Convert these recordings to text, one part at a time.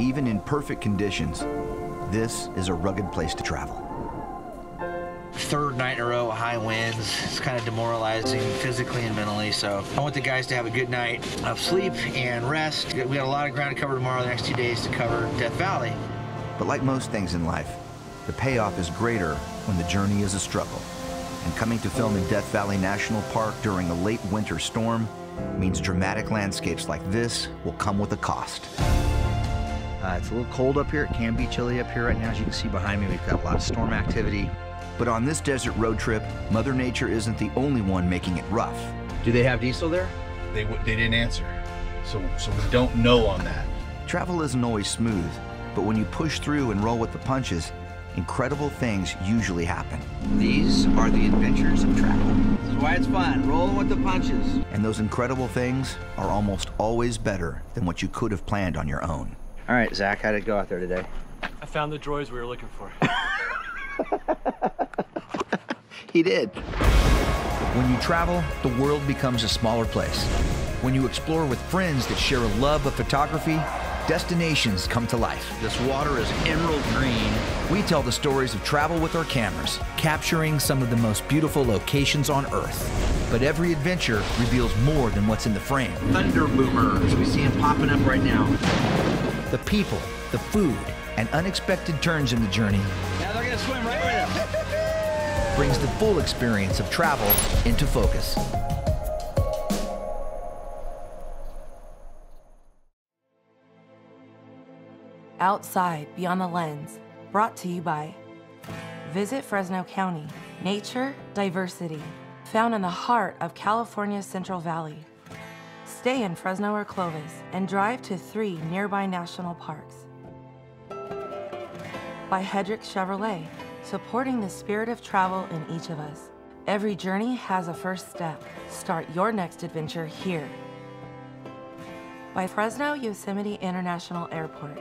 even in perfect conditions, this is a rugged place to travel. Third night in a row, high winds. It's kind of demoralizing physically and mentally. So I want the guys to have a good night of sleep and rest. We got a lot of ground to cover tomorrow, the next two days to cover Death Valley. But like most things in life, the payoff is greater when the journey is a struggle. And coming to film in Death Valley National Park during a late winter storm means dramatic landscapes like this will come with a cost. Uh, it's a little cold up here. It can be chilly up here right now. As you can see behind me, we've got a lot of storm activity. But on this desert road trip, Mother Nature isn't the only one making it rough. Do they have diesel there? They, they didn't answer. So, so we don't know on that. Travel isn't always smooth, but when you push through and roll with the punches, incredible things usually happen. These are the adventures of travel. This is why it's fun, rolling with the punches. And those incredible things are almost always better than what you could have planned on your own. All right, Zach, how'd it go out there today? I found the droids we were looking for. he did. When you travel, the world becomes a smaller place. When you explore with friends that share a love of photography, destinations come to life. This water is emerald green. We tell the stories of travel with our cameras, capturing some of the most beautiful locations on Earth. But every adventure reveals more than what's in the frame. Thunder boomers. We see them popping up right now. The people, the food, and unexpected turns in the journey. Now they're gonna swim right with us. Brings the full experience of travel into focus. Outside Beyond the Lens, brought to you by Visit Fresno County, nature, diversity, found in the heart of California's Central Valley. Stay in Fresno or Clovis and drive to three nearby national parks. By Hedrick Chevrolet, supporting the spirit of travel in each of us. Every journey has a first step. Start your next adventure here. By Fresno Yosemite International Airport.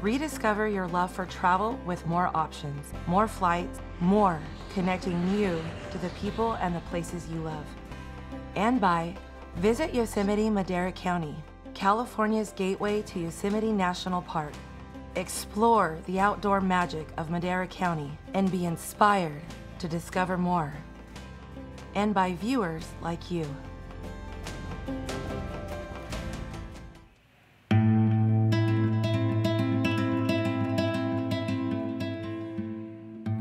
Rediscover your love for travel with more options, more flights, more connecting you to the people and the places you love. And by Visit Yosemite Madera County, California's gateway to Yosemite National Park. Explore the outdoor magic of Madera County and be inspired to discover more. And by viewers like you.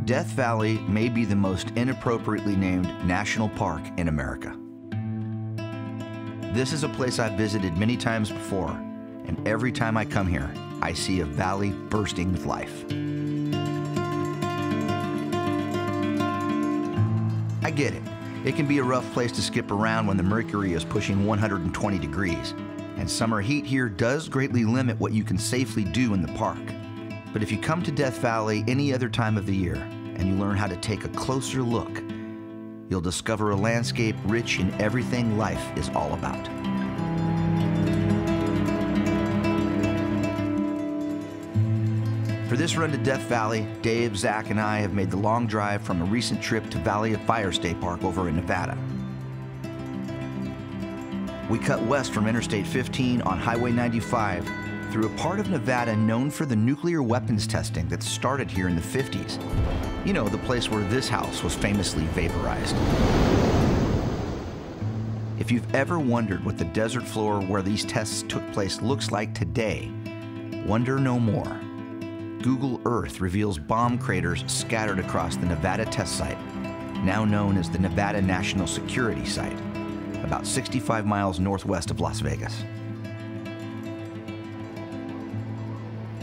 Death Valley may be the most inappropriately named national park in America. This is a place I've visited many times before, and every time I come here, I see a valley bursting with life. I get it. It can be a rough place to skip around when the mercury is pushing 120 degrees, and summer heat here does greatly limit what you can safely do in the park. But if you come to Death Valley any other time of the year and you learn how to take a closer look, you'll discover a landscape rich in everything life is all about. For this run to Death Valley, Dave, Zach, and I have made the long drive from a recent trip to Valley of Fire State Park over in Nevada. We cut west from Interstate 15 on Highway 95 through a part of Nevada known for the nuclear weapons testing that started here in the 50s. You know, the place where this house was famously vaporized. If you've ever wondered what the desert floor where these tests took place looks like today, wonder no more. Google Earth reveals bomb craters scattered across the Nevada test site, now known as the Nevada National Security Site, about 65 miles northwest of Las Vegas.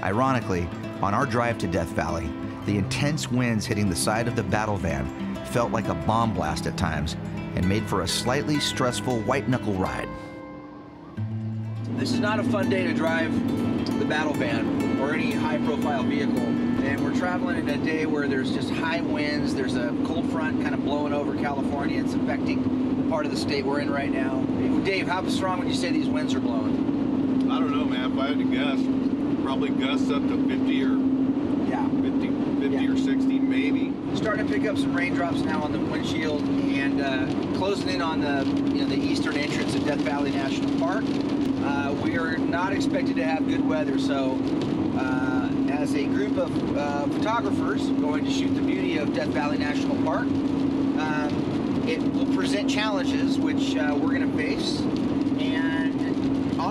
Ironically, on our drive to Death Valley, the intense winds hitting the side of the battle van felt like a bomb blast at times and made for a slightly stressful white knuckle ride. This is not a fun day to drive the battle van or any high profile vehicle. And we're traveling in a day where there's just high winds, there's a cold front kind of blowing over California. It's affecting the part of the state we're in right now. Dave, how strong would you say these winds are blowing? I don't know, man. If I had to guess, probably gusts up to 50 or Yeah. 50, 50 Yeah. or 60 maybe. Starting to pick up some raindrops now on the windshield and uh, closing in on the you know the eastern entrance of Death Valley National Park. Uh, we are not expected to have good weather, so uh, as a group of uh, photographers going to shoot the beauty of Death Valley National Park. Um, it will present challenges which uh, we're going to face and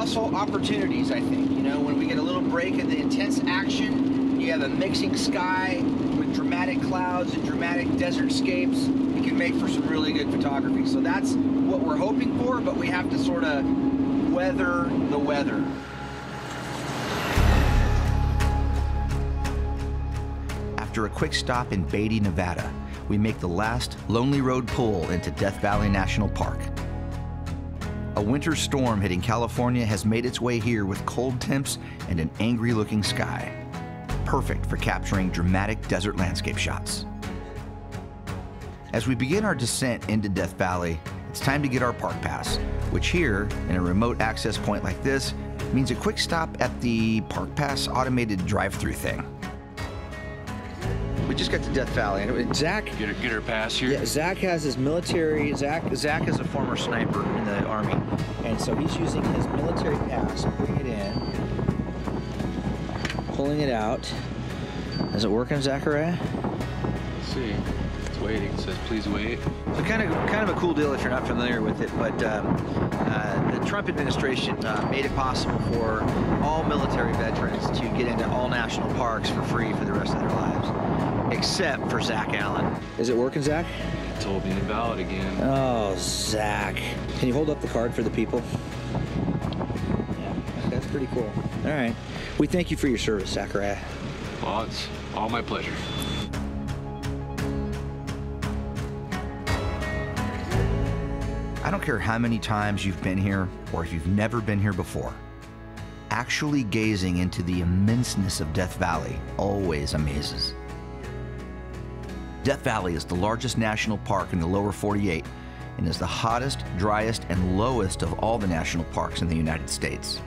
opportunities, I think. You know, when we get a little break in the intense action, you have a mixing sky with dramatic clouds and dramatic desert scapes, it can make for some really good photography. So that's what we're hoping for, but we have to sort of weather the weather. After a quick stop in Beatty, Nevada, we make the last Lonely Road pull into Death Valley National Park. A winter storm hitting California has made its way here with cold temps and an angry looking sky. Perfect for capturing dramatic desert landscape shots. As we begin our descent into Death Valley, it's time to get our park pass, which here, in a remote access point like this, means a quick stop at the Park Pass automated drive through thing. We just got to Death Valley, and Zach Get her, get her pass here. Yeah, Zach has his military. Zach Zach is a former sniper in the army, and so he's using his military pass, putting it in, pulling it out. Is it working, Zachariah? Let's see. It's waiting. It says please wait. So kind of kind of a cool deal if you're not familiar with it, but um, uh, the Trump administration uh, made it possible for all military veterans to get into all national parks for free for the rest of their lives, except for Zach Allen. Is it working, Zach? It told me invalid again. Oh, Zach. Can you hold up the card for the people? Yeah, that's pretty cool. All right. We thank you for your service, Zachariah. Well, it's all my pleasure. I don't care how many times you've been here or if you've never been here before. Actually gazing into the immenseness of Death Valley always amazes. Death Valley is the largest national park in the lower 48 and is the hottest, driest, and lowest of all the national parks in the United States.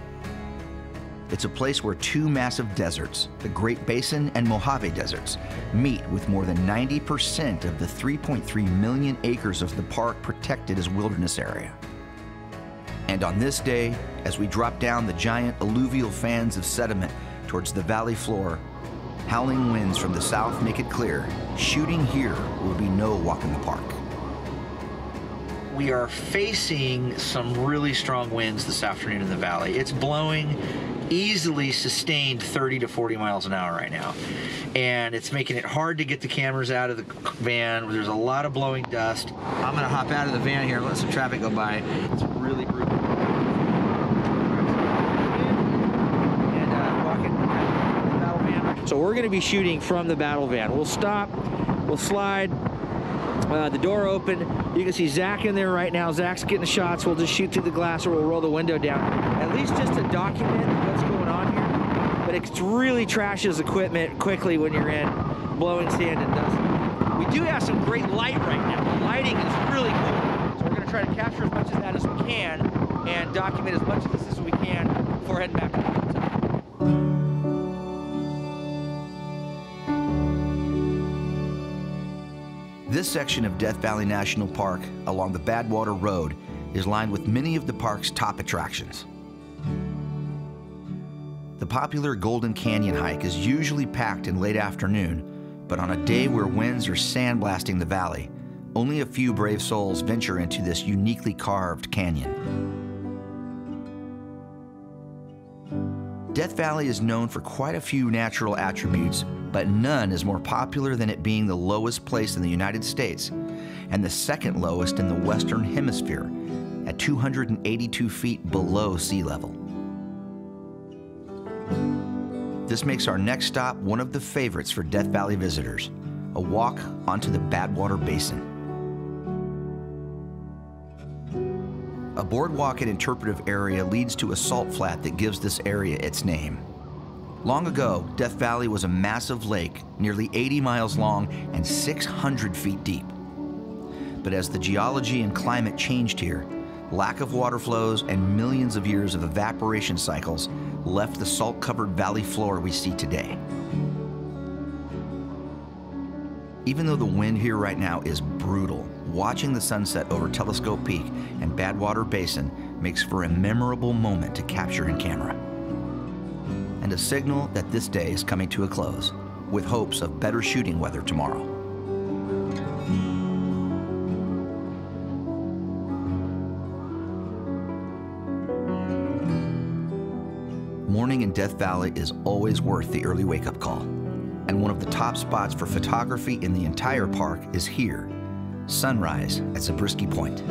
It's a place where two massive deserts, the Great Basin and Mojave Deserts, meet with more than 90% of the 3.3 million acres of the park protected as wilderness area. And on this day, as we drop down the giant alluvial fans of sediment towards the valley floor, howling winds from the south make it clear shooting here will be no walk in the park. We are facing some really strong winds this afternoon in the valley. It's blowing easily sustained 30 to 40 miles an hour right now. And it's making it hard to get the cameras out of the van. There's a lot of blowing dust. I'm gonna hop out of the van here and let some traffic go by. It's really brutal. And uh, walking the battle we're gonna be shooting from the battle van. We'll stop, we'll slide, uh, the door open. You can see Zach in there right now. Zach's getting shots. We'll just shoot through the glass or we'll roll the window down. At least just to document what's going on here. But it really trashes equipment quickly when you're in blowing sand and dust. We do have some great light right now. The lighting is really cool. So we're going to try to capture as much of that as we can and document as much of this as we can before heading back This section of Death Valley National Park along the Badwater Road is lined with many of the park's top attractions. The popular Golden Canyon hike is usually packed in late afternoon, but on a day where winds are sandblasting the valley, only a few brave souls venture into this uniquely carved canyon. Death Valley is known for quite a few natural attributes, but none is more popular than it being the lowest place in the United States and the second lowest in the Western Hemisphere at 282 feet below sea level. This makes our next stop one of the favorites for Death Valley visitors a walk onto the Badwater Basin. A boardwalk and interpretive area leads to a salt flat that gives this area its name. Long ago, Death Valley was a massive lake, nearly 80 miles long and 600 feet deep. But as the geology and climate changed here, lack of water flows and millions of years of evaporation cycles left the salt covered valley floor we see today. Even though the wind here right now is brutal, watching the sunset over Telescope Peak and Badwater Basin makes for a memorable moment to capture in camera. And a signal that this day is coming to a close, with hopes of better shooting weather tomorrow. Morning in Death Valley is always worth the early wake up call. And one of the top spots for photography in the entire park is here sunrise at Zabriskie Point.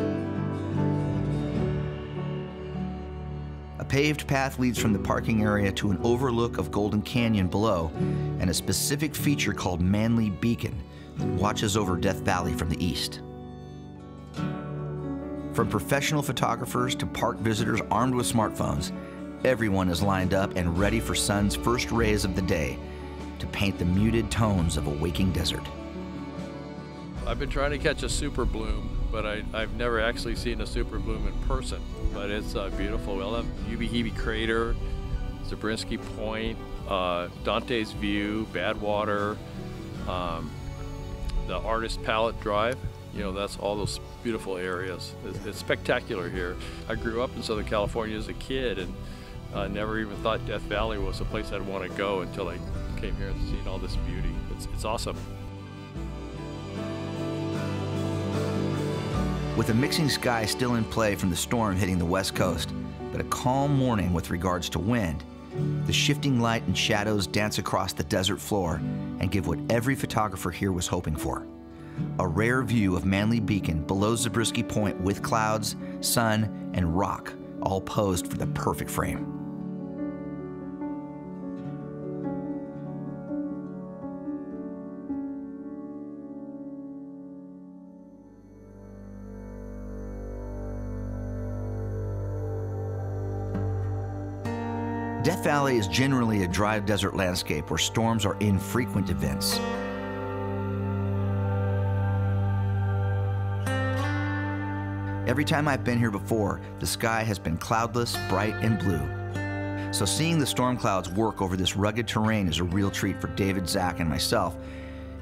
Paved path leads from the parking area to an overlook of Golden Canyon below and a specific feature called Manly Beacon that watches over Death Valley from the east. From professional photographers to park visitors armed with smartphones, everyone is lined up and ready for sun's first rays of the day to paint the muted tones of a waking desert. I've been trying to catch a super bloom, but I, have never actually seen a super bloom in person. But it's uh, beautiful. We'll have Ubehebe Crater, Zabriskie Point, uh, Dante's View, Badwater, um, the Artist Palette Drive. You know, that's all those beautiful areas. It's, it's, spectacular here. I grew up in Southern California as a kid and uh, never even thought Death Valley was a place I'd want to go until I came here and seen all this beauty. It's, it's awesome. With a mixing sky still in play from the storm hitting the west coast, but a calm morning with regards to wind, the shifting light and shadows dance across the desert floor and give what every photographer here was hoping for. A rare view of Manly Beacon below Zabriskie Point with clouds, sun, and rock all posed for the perfect frame. Valley is generally a dry desert landscape where storms are infrequent events. Every time I've been here before, the sky has been cloudless, bright, and blue. So seeing the storm clouds work over this rugged terrain is a real treat for David, Zach, and myself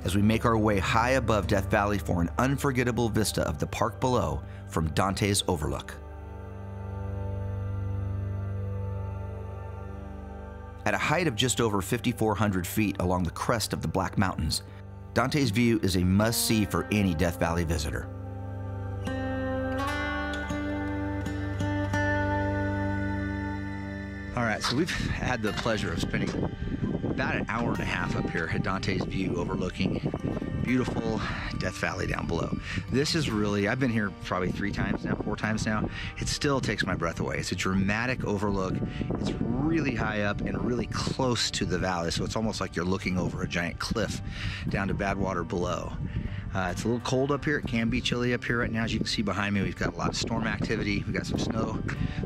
as we make our way high above Death Valley for an unforgettable vista of the park below from Dante's Overlook. At a height of just over 5,400 feet along the crest of the Black Mountains, Dante's View is a must see for any Death Valley visitor. All right, so we've had the pleasure of spending about an hour and a half up here at Dante's View overlooking beautiful Death Valley down below. This is really, I've been here probably three times now, four times now. It still takes my breath away. It's a dramatic overlook. It's really high up and really close to the valley, so it's almost like you're looking over a giant cliff down to Badwater below. Uh, it's a little cold up here. It can be chilly up here right now. As you can see behind me, we've got a lot of storm activity. We've got some snow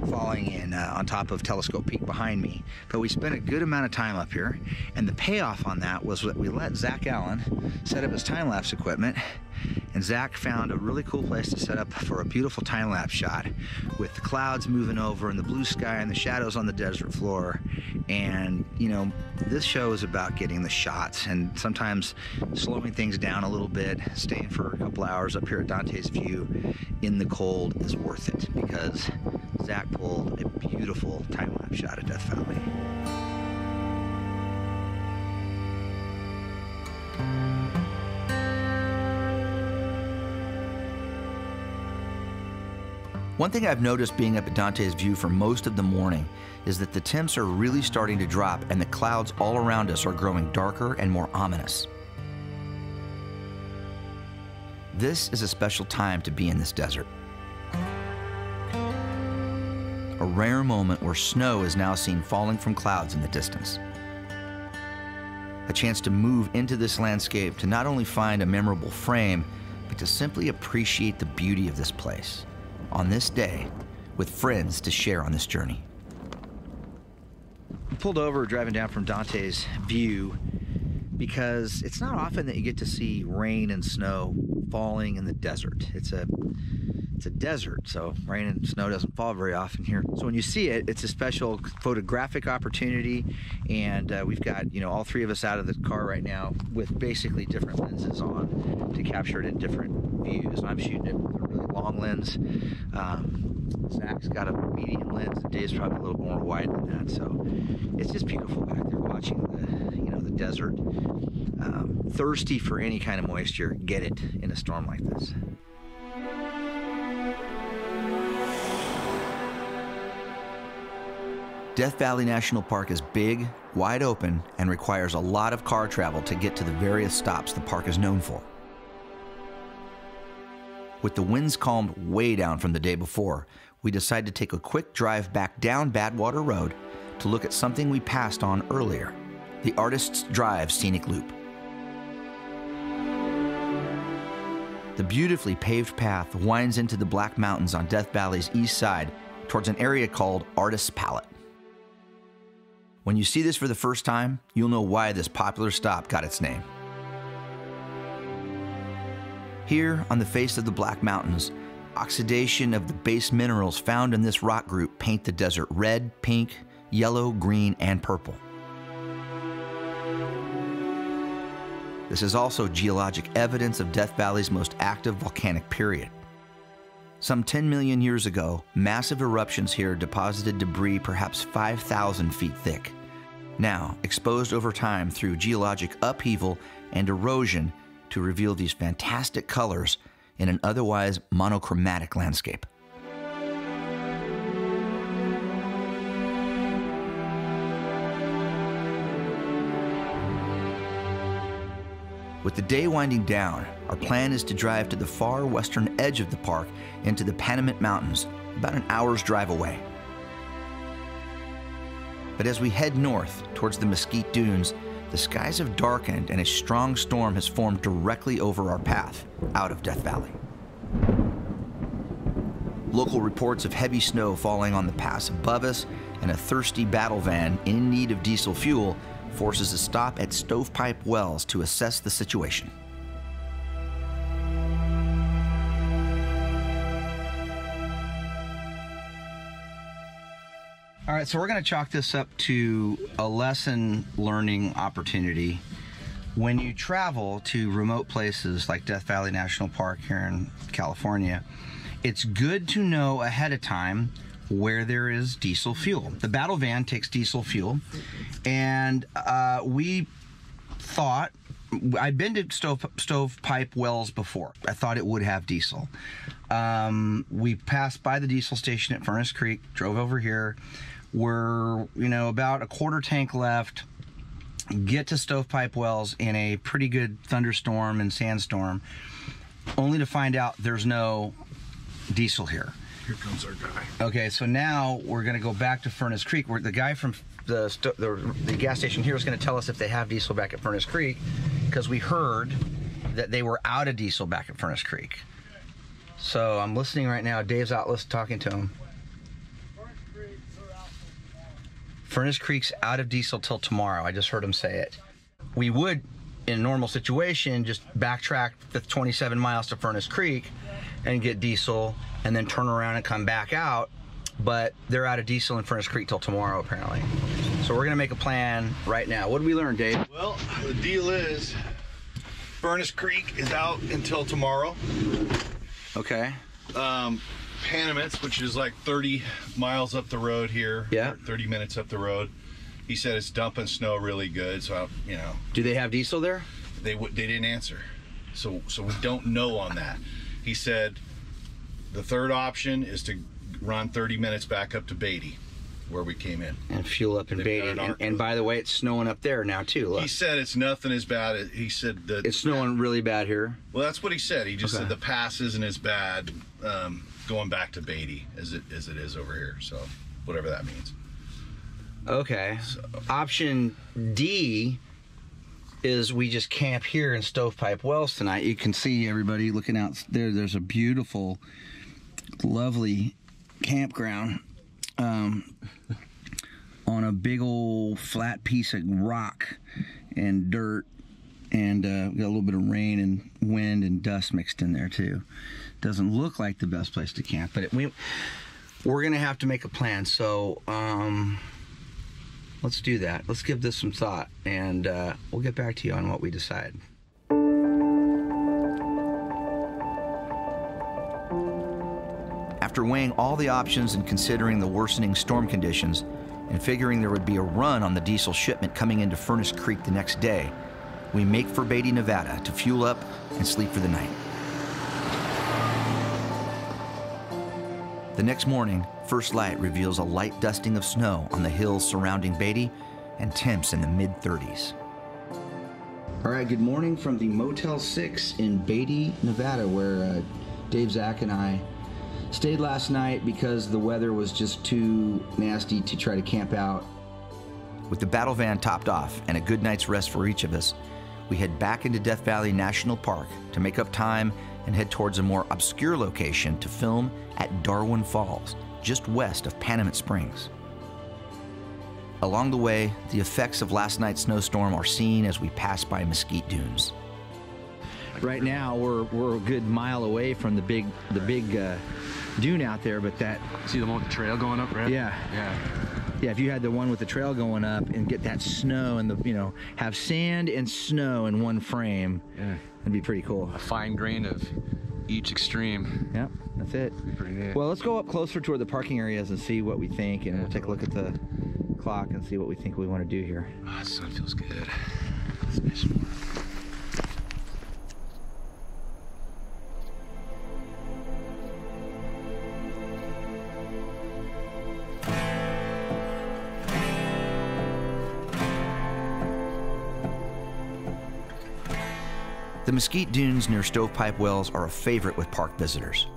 falling in uh, on top of Telescope Peak behind me. But we spent a good amount of time up here, and the payoff on that was that we let Zach Allen set up his time-lapse equipment and Zach found a really cool place to set up for a beautiful time lapse shot with the clouds moving over and the blue sky and the shadows on the desert floor. And, you know, this show is about getting the shots and sometimes slowing things down a little bit, staying for a couple hours up here at Dante's View in the cold is worth it because Zach pulled a beautiful time lapse shot at Death Valley. One thing I've noticed being up at Dante's View for most of the morning is that the temps are really starting to drop and the clouds all around us are growing darker and more ominous. This is a special time to be in this desert. A rare moment where snow is now seen falling from clouds in the distance. A chance to move into this landscape to not only find a memorable frame, but to simply appreciate the beauty of this place on this day with friends to share on this journey. We pulled over driving down from Dante's View because it's not often that you get to see rain and snow falling in the desert. It's a it's a desert, so rain and snow doesn't fall very often here. So when you see it, it's a special photographic opportunity, and uh, we've got you know all three of us out of the car right now with basically different lenses on to capture it in different views. I'm shooting it long lens. Um, Zach's got a medium lens, Dave's probably a little more wide than that. So it's just beautiful back there watching the, you know, the desert. Um, thirsty for any kind of moisture, get it in a storm like this. Death Valley National Park is big, wide open, and requires a lot of car travel to get to the various stops the park is known for. With the winds calmed way down from the day before, we decided to take a quick drive back down Badwater Road to look at something we passed on earlier the Artist's Drive Scenic Loop. The beautifully paved path winds into the Black Mountains on Death Valley's east side towards an area called Artist's Palette. When you see this for the first time, you'll know why this popular stop got its name. Here, on the face of the Black Mountains, oxidation of the base minerals found in this rock group paint the desert red, pink, yellow, green, and purple. This is also geologic evidence of Death Valley's most active volcanic period. Some 10 million years ago, massive eruptions here deposited debris perhaps 5,000 feet thick. Now, exposed over time through geologic upheaval and erosion to reveal these fantastic colors in an otherwise monochromatic landscape. With the day winding down, our plan is to drive to the far western edge of the park into the Panamint Mountains, about an hour's drive away. But as we head north towards the Mesquite Dunes, the skies have darkened and a strong storm has formed directly over our path out of Death Valley. Local reports of heavy snow falling on the pass above us and a thirsty battle van in need of diesel fuel forces a stop at Stovepipe Wells to assess the situation. All right, so we're going to chalk this up to a lesson learning opportunity. When you travel to remote places like Death Valley National Park here in California, it's good to know ahead of time where there is diesel fuel. The battle van takes diesel fuel, and uh, we thought I'd been to stove stovepipe wells before. I thought it would have diesel. Um, we passed by the diesel station at Furnace Creek, drove over here. We're you know about a quarter tank left. Get to stovepipe wells in a pretty good thunderstorm and sandstorm, only to find out there's no diesel here. Here comes our guy. Okay, so now we're going to go back to Furnace Creek, where the guy from the, the the gas station here is going to tell us if they have diesel back at Furnace Creek, because we heard that they were out of diesel back at Furnace Creek. So I'm listening right now. Dave's out talking to him. Furnace Creek's out of diesel till tomorrow. I just heard him say it. We would, in a normal situation, just backtrack the 27 miles to Furnace Creek and get diesel and then turn around and come back out. But they're out of diesel in Furnace Creek till tomorrow, apparently. So we're gonna make a plan right now. What did we learn, Dave? Well, the deal is Furnace Creek is out until tomorrow. Okay. Um, Panamints, which is like 30 miles up the road here. Yeah. 30 minutes up the road. He said it's dumping snow really good, so I, you know Do they have diesel there? they w- they didn't answer, so so we don't know on that. He said the third option is to run 30 minutes back up to Beatty, where we came in. And fuel up in They've Beatty. an And, and by the way, it's snowing up there now too. Look. He said it's nothing as bad. as He said that It's snowing really bad here. Well, that's what he said. He just Okay. said the pass isn't as bad um, going back to Beatty as it as it is over here. So whatever that means. Okay. Option D is we just camp here in Stovepipe Wells tonight. You can see everybody looking out there. There's a beautiful, lovely campground um, on a big old flat piece of rock and dirt. And uh, we got a little bit of rain and wind and dust mixed in there too. Doesn't look like the best place to camp, but it, we we're gonna have to make a plan. So um, let's do that. Let's give this some thought, and uh, we'll get back to you on what we decide. After After weighing all the options and considering the worsening storm conditions, and figuring there would be a run on the diesel shipment coming into Furnace Creek the next day, we make for Beatty, Nevada to fuel up and sleep for the night. The next morning, first light reveals a light dusting of snow on the hills surrounding Beatty and temps in the mid 30s. All right, good morning from the Motel 6 in Beatty, Nevada, where uh, Dave, Zach, and I stayed last night because the weather was just too nasty to try to camp out. With the battle van topped off and a good night's rest for each of us, we head back into Death Valley National Park to make up time and head towards a more obscure location to film at Darwin Falls, just west of Panamint Springs. Along the way, the effects of last night's snowstorm are seen as we pass by mesquite dunes. Right now, we're, we're a good mile away from the big the big uh, dune out there, but that See the one with the trail going up, right? yeah Yeah. yeah if you had the one with the trail going up and get that snow and the you know have sand and snow in one frame, Yeah. It'd be pretty cool. A fine grain of each extreme. Yep, that's it. Well, let's go up closer toward the parking areas and see what we think, and we'll take a look at the clock and see what we think we want to do here. Ah, the sun feels good. Mesquite dunes near Stovepipe Wells are a favorite with park visitors.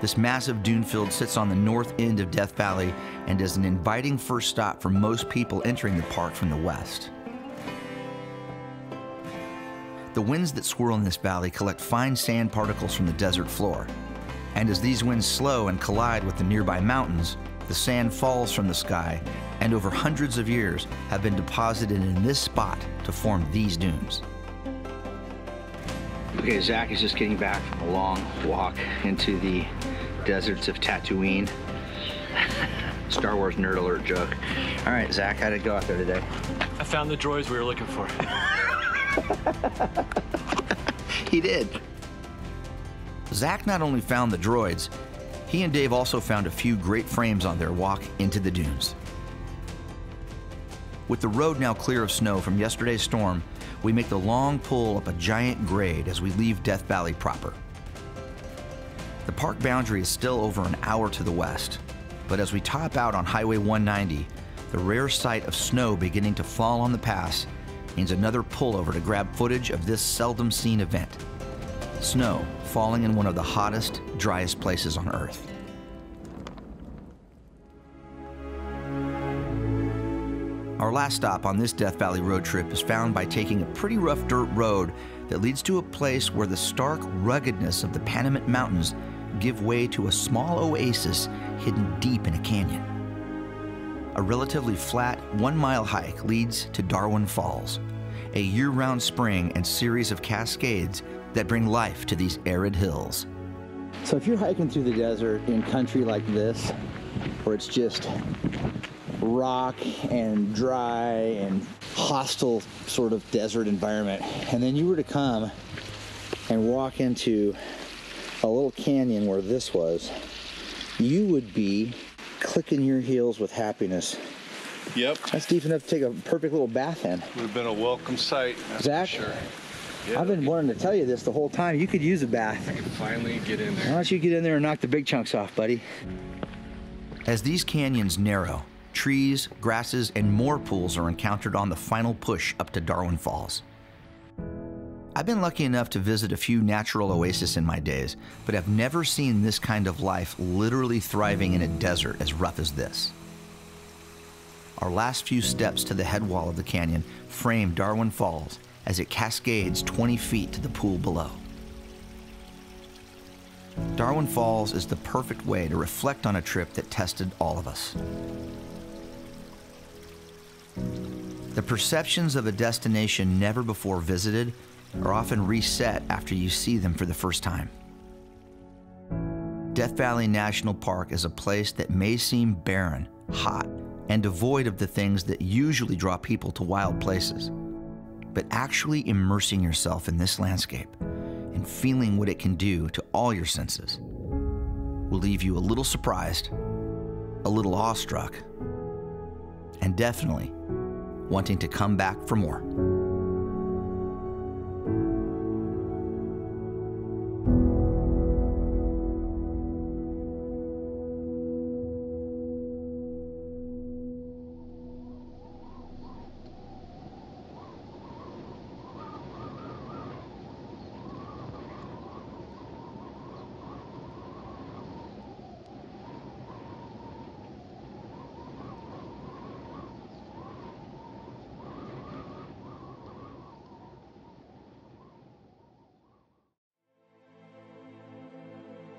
This massive dune field sits on the north end of Death Valley and is an inviting first stop for most people entering the park from the west. The winds that swirl in this valley collect fine sand particles from the desert floor. And as these winds slow and collide with the nearby mountains, the sand falls from the sky and over hundreds of years have been deposited in this spot to form these dunes. Okay, Zach is just getting back from a long walk into the deserts of Tatooine. Star Wars nerd alert joke. All right, Zach, how'd it go out there today? I found the droids we were looking for. He did. Zach not only found the droids, he and Dave also found a few great frames on their walk into the dunes. With the road now clear of snow from yesterday's storm, we make the long pull up a giant grade as we leave Death Valley proper. The park boundary is still over an hour to the west, but as we top out on Highway 190, the rare sight of snow beginning to fall on the pass means another pullover to grab footage of this seldom seen event. Snow falling in one of the hottest, driest places on Earth. Our last stop on this Death Valley road trip is found by taking a pretty rough dirt road that leads to a place where the stark ruggedness of the Panamint Mountains give way to a small oasis hidden deep in a canyon. A relatively flat, one mile hike leads to Darwin Falls, a year round spring and series of cascades that bring life to these arid hills. So if you're hiking through the desert in country like this, where it's just rock and dry and hostile sort of desert environment, and then you were to come and walk into a little canyon where this was, you would be clicking your heels with happiness. Yep. That's deep enough to take a perfect little bath in. Would have been a welcome sight. That's Zach? for sure. I've been wanting to tell you this the whole time. You could use a bath. Finally get in there. Why there. don't you get in there and knock the big chunks off, buddy? As these canyons narrow, trees, grasses, and more pools are encountered on the final push up to Darwin Falls. I've been lucky enough to visit a few natural oases in my days, but have never seen this kind of life literally thriving in a desert as rough as this. Our last few steps to the head wall of the canyon frame Darwin Falls as it cascades 20 feet to the pool below. Darwin Falls is the perfect way to reflect on a trip that tested all of us. The perceptions of a destination never before visited are often reset after you see them for the first time. Death Valley National Park is a place that may seem barren, hot, and devoid of the things that usually draw people to wild places. But actually immersing yourself in this landscape and feeling what it can do to all your senses will leave you a little surprised, a little awestruck, and definitely wanting to come back for more.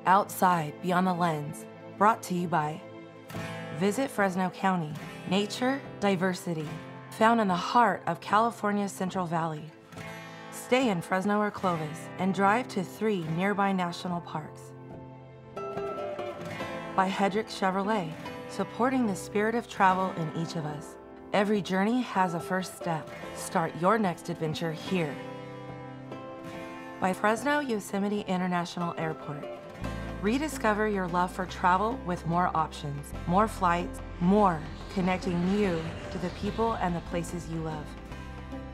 Outside Beyond the Lens, brought to you by Visit Fresno County, nature, diversity, found in the heart of California's Central Valley. Stay in Fresno or Clovis and drive to three nearby national parks. By Hedrick Chevrolet, supporting the spirit of travel in each of us. Every journey has a first step. Start your next adventure here. By Fresno Yosemite International Airport. Rediscover your love for travel with more options, more flights, more connecting you to the people and the places you love.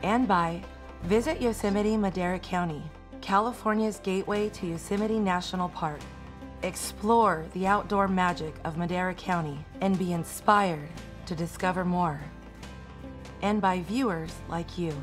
And by Visit Yosemite Madera County, California's gateway to Yosemite National Park. Explore the outdoor magic of Madera County and be inspired to discover more. And by viewers like you.